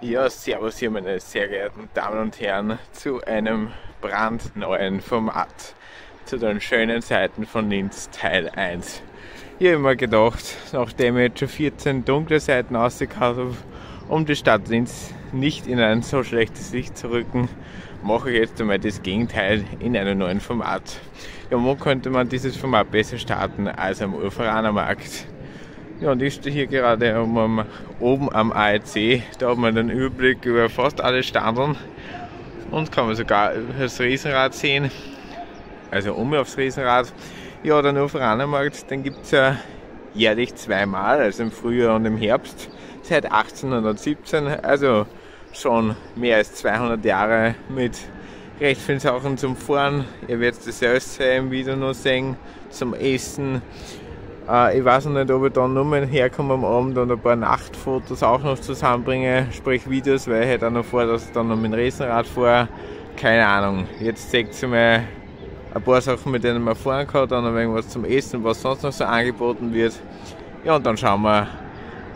Ja, servus hier meine sehr geehrten Damen und Herren zu einem brandneuen Format, zu den schönen Seiten von Linz Teil 1. Ich habe mir gedacht, nachdem ich jetzt schon 14 dunkle Seiten ausgekaut habe, um die Stadt Linz nicht in ein so schlechtes Licht zu rücken, mache ich jetzt einmal das Gegenteil in einem neuen Format. Ja, wo könnte man dieses Format besser starten als am Urveranermarkt? Ja, und ich stehe hier gerade um, oben am AEC. Da hat man den Überblick über fast alle Standeln und kann man sogar das Riesenrad sehen. Also um aufs Riesenrad. Ja, der Nurveranermarkt, den gibt es ja jährlich zweimal, also im Frühjahr und im Herbst, seit 1817. Also schon mehr als 200 Jahre mit recht vielen Sachen zum Fahren. Ihr werdet das selbst im Video noch sehen, zum Essen. Äh, ich weiß noch nicht, ob ich dann nur herkomme am Abend und ein paar Nachtfotos auch noch zusammenbringe, sprich Videos, weil ich halt auch noch vor, dass ich dann noch mit dem Riesenrad fahre. Keine Ahnung. Jetzt zeigt ihr mal ein paar Sachen, mit denen man fahren kann, dann noch irgendwas zum Essen, was sonst noch so angeboten wird. Ja, und dann schauen wir,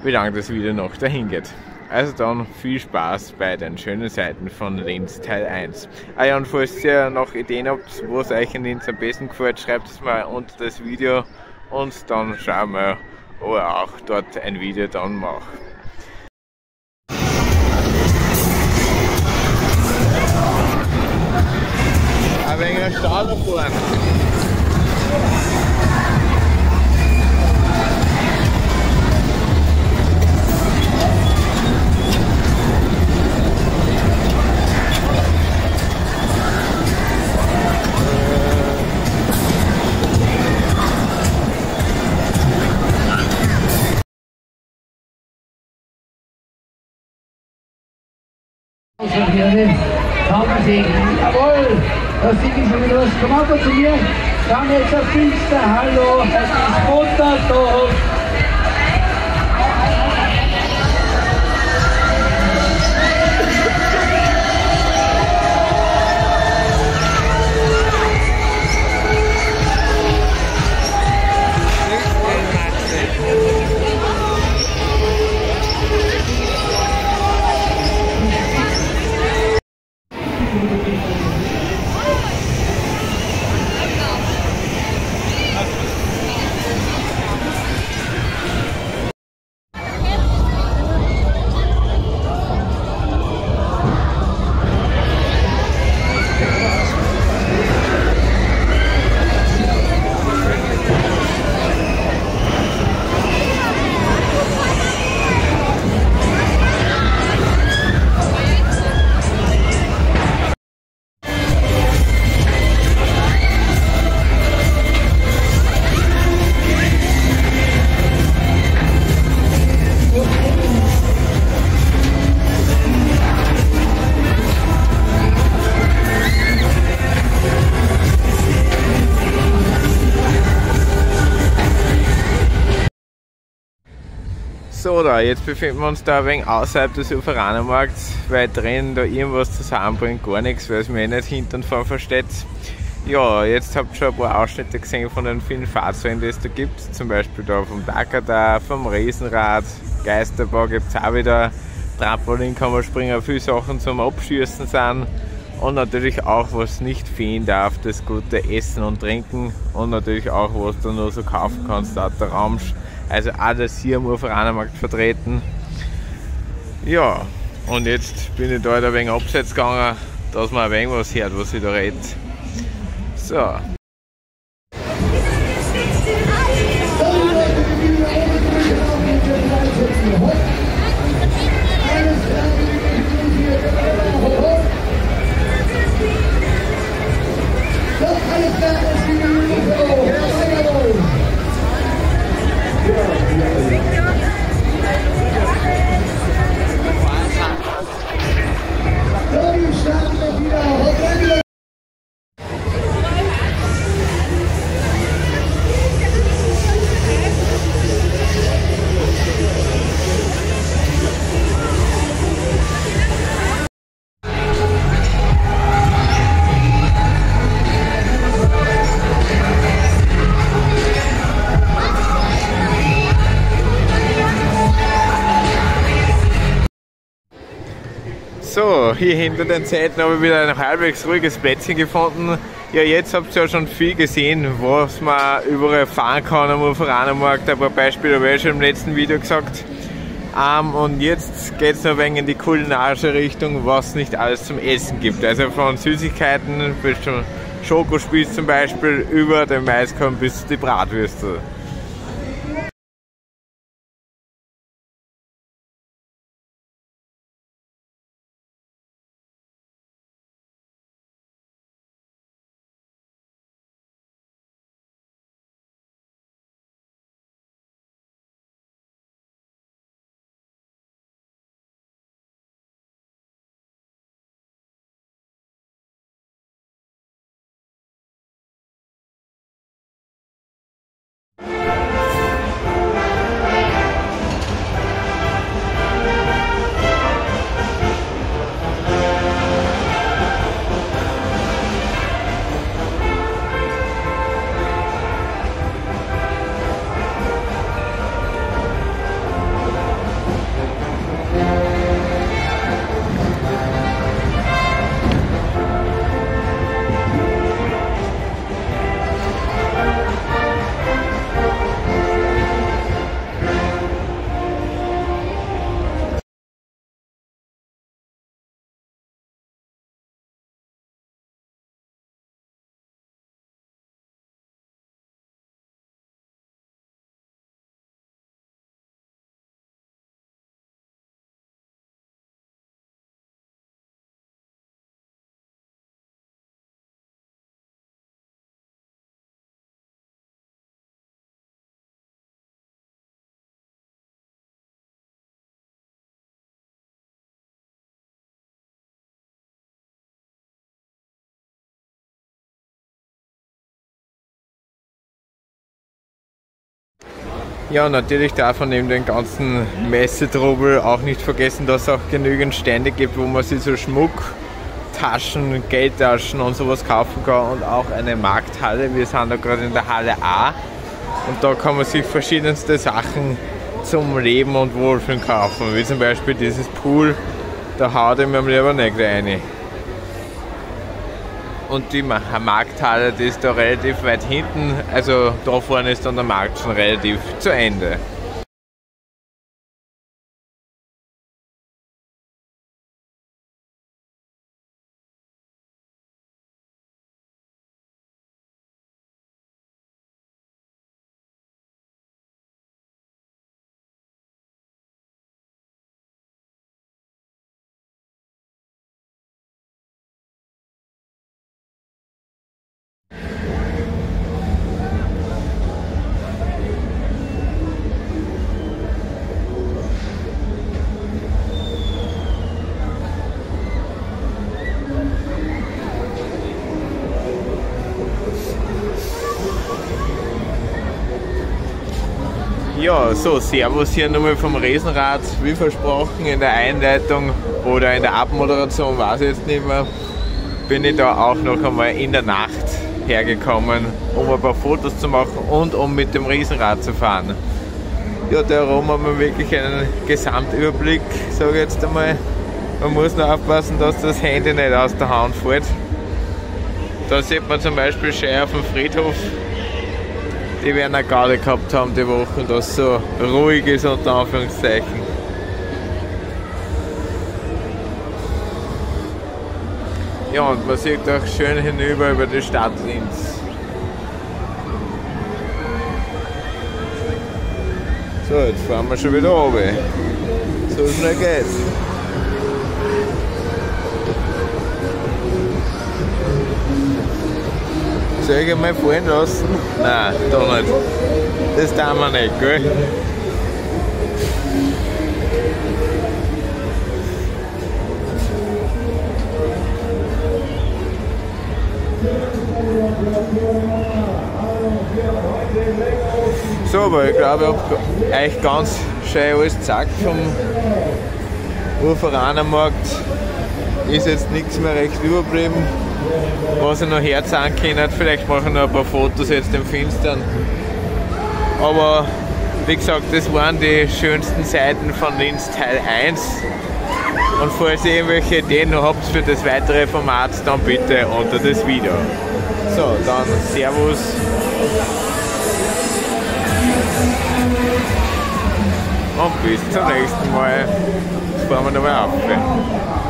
wie lange das Video noch dahin geht. Also dann viel Spaß bei den schönen Seiten von Linz Teil 1. Ah ja, und falls ihr noch Ideen habt, was euch in Linz am besten gefällt, schreibt es mal unter das Video und dann schauen wir, ob ich auch dort ein Video dann mache. Ein wenig Stau da vorne. Traumsegen. Jawohl, das Ding ist schon wieder los. Komm einfach zu mir. Komm jetzt auf Finster. Hallo, es ist Montag da. So, da, jetzt befinden wir uns da ein wenig außerhalb des Uferanermarkts, weil drin da irgendwas zusammenbringt, gar nichts, weil es mir eh nicht hinten vorne versteht. Ja, jetzt habt ihr schon ein paar Ausschnitte gesehen von den vielen Fahrzeugen, die es da gibt. Zum Beispiel da vom Dakar, vom Riesenrad, Geisterbau gibt es auch wieder. Trampolin kann man springen, viele Sachen zum Abschießen sind. Und natürlich auch, was nicht fehlen darf, das gute Essen und Trinken. Und natürlich auch, was du nur so kaufen kannst, da der Ramsch also alles hier am Uferanermarkt vertreten. Ja, und jetzt bin ich da ein wenig abseits gegangen, dass man ein wenig was hört, was ich da rede. So. Hier hinter den Zeiten habe ich wieder ein halbwegs ruhiges Plätzchen gefunden. Ja, jetzt habt ihr ja schon viel gesehen, was man überall fahren kann am Uferanermarkt. Ein paar Beispiele habe ich schon im letzten Video gesagt. Um, und jetzt geht es noch ein wenig in die kulinarische Richtung, was nicht alles zum Essen gibt. Also von Süßigkeiten bis zum Schokospieß zum Beispiel über den Maiskorn bis die Bratwürste. Ja, natürlich darf man neben dem ganzen Messetrubel auch nicht vergessen, dass es auch genügend Stände gibt, wo man sich so Schmuck, Taschen, Geldtaschen und sowas kaufen kann und auch eine Markthalle. Wir sind da gerade in der Halle A und da kann man sich verschiedenste Sachen zum Leben und Wohlfühlen kaufen, wie zum Beispiel dieses Pool, da haut ich mir lieber nicht rein und die Markthalle, die ist da relativ weit hinten. Also da vorne ist dann der Markt schon relativ zu Ende. Ja, so, Servus hier nochmal vom Riesenrad, wie versprochen in der Einleitung oder in der Abmoderation, weiß ich jetzt nicht mehr, bin ich da auch noch einmal in der Nacht hergekommen, um ein paar Fotos zu machen und um mit dem Riesenrad zu fahren. Ja, darum haben wir wirklich einen Gesamtüberblick, sage ich jetzt einmal. Man muss nur aufpassen, dass das Handy nicht aus der Hand fällt. Da sieht man zum Beispiel schön auf dem Friedhof die werden auch gerade gehabt haben die Woche, dass so ruhig ist unter Anführungszeichen. Ja, und man sieht auch schön hinüber über die Stadt Linz. So, jetzt fahren wir schon wieder runter. So schnell geht's. Soll ich mal fallen lassen? Nein, da nicht. Das tun wir nicht, gell? So, aber ich glaube, ich habe euch ganz schön alles gezeigt vom Uferanermarkt. Ist jetzt nichts mehr recht überblieben was ich noch herzahlen kann. Vielleicht mache ich noch ein paar Fotos jetzt im Finstern. Aber wie gesagt, das waren die schönsten Seiten von Linz Teil 1. Und falls ihr irgendwelche Ideen habt für das weitere Format, dann bitte unter das Video. So, dann Servus. Und bis zum nächsten Mal. Jetzt fahren wir nochmal auf.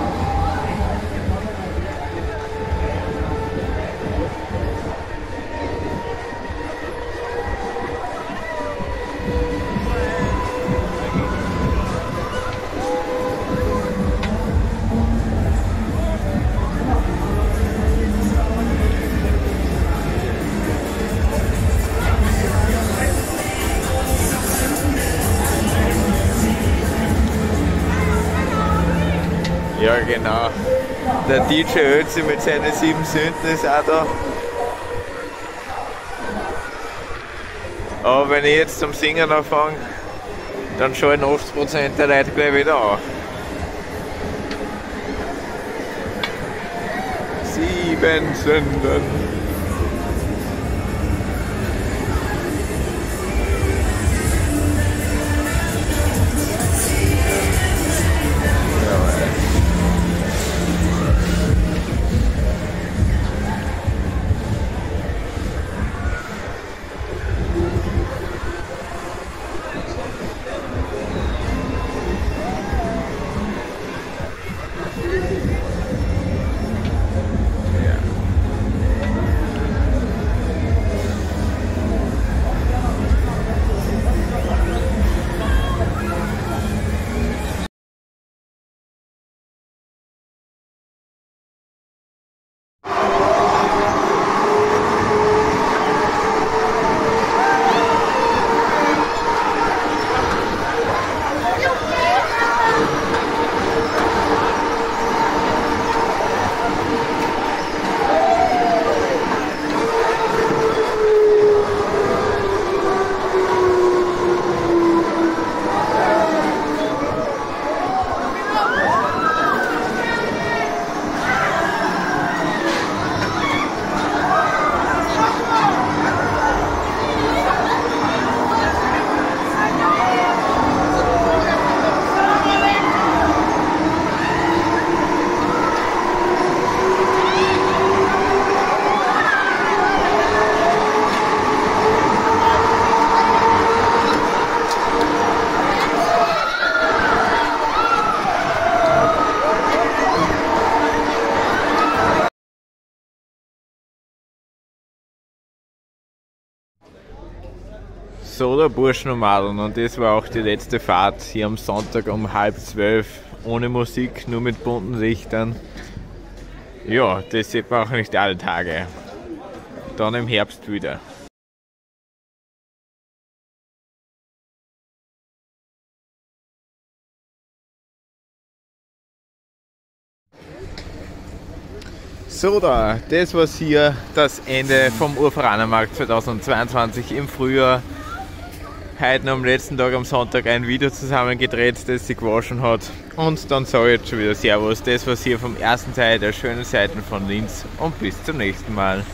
Genau. Der DJ Ötzi mit seinen sieben Sünden ist auch da. Aber wenn ich jetzt zum Singen anfange, dann schalten 80% der Leute gleich wieder an. Sieben Sünden. So, der Burschnomaden und das war auch die letzte Fahrt hier am Sonntag um halb zwölf. Ohne Musik, nur mit bunten Lichtern. Ja, das sieht man auch nicht alle Tage. Dann im Herbst wieder. So da, das war hier das Ende vom Urveranermarkt 2022 im Frühjahr. Heute am letzten Tag am Sonntag ein Video zusammengedreht, das sich gewaschen hat. Und dann sage ich jetzt schon wieder Servus. Das war hier vom ersten Teil der schönen Seiten von Linz und bis zum nächsten Mal.